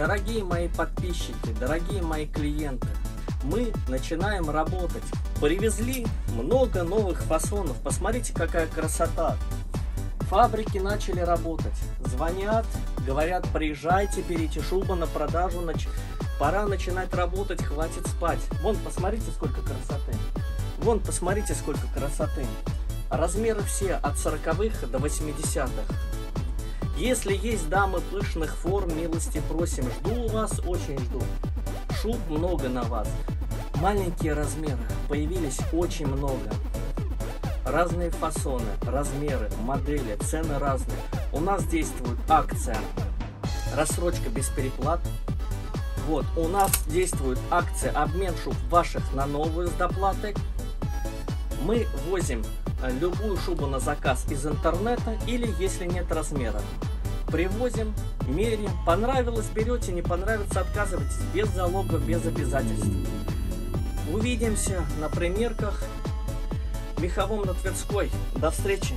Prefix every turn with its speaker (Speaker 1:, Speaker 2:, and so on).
Speaker 1: Дорогие мои подписчики, дорогие мои клиенты, мы начинаем работать. Привезли много новых фасонов. Посмотрите, какая красота. Фабрики начали работать. Звонят, говорят, приезжайте, берите шубу на продажу. Нач... Пора начинать работать, хватит спать. Вон, посмотрите, сколько красоты. Вон, посмотрите, сколько красоты. Размеры все от 40-х до 80-х. Если есть дамы пышных форм, милости просим. Жду вас, очень жду. Шуб много на вас. Маленькие размеры появились очень много. Разные фасоны, размеры, модели, цены разные. У нас действует акция рассрочка без переплат. Вот, у нас действует акция обмен шуб ваших на новую с доплатой. Мы возим любую шубу на заказ из интернета или если нет размера. Привозим, меряем. Понравилось, берете, не понравится, отказывайтесь. Без залога, без обязательств. Увидимся на примерках. Меховом на Тверской. До встречи!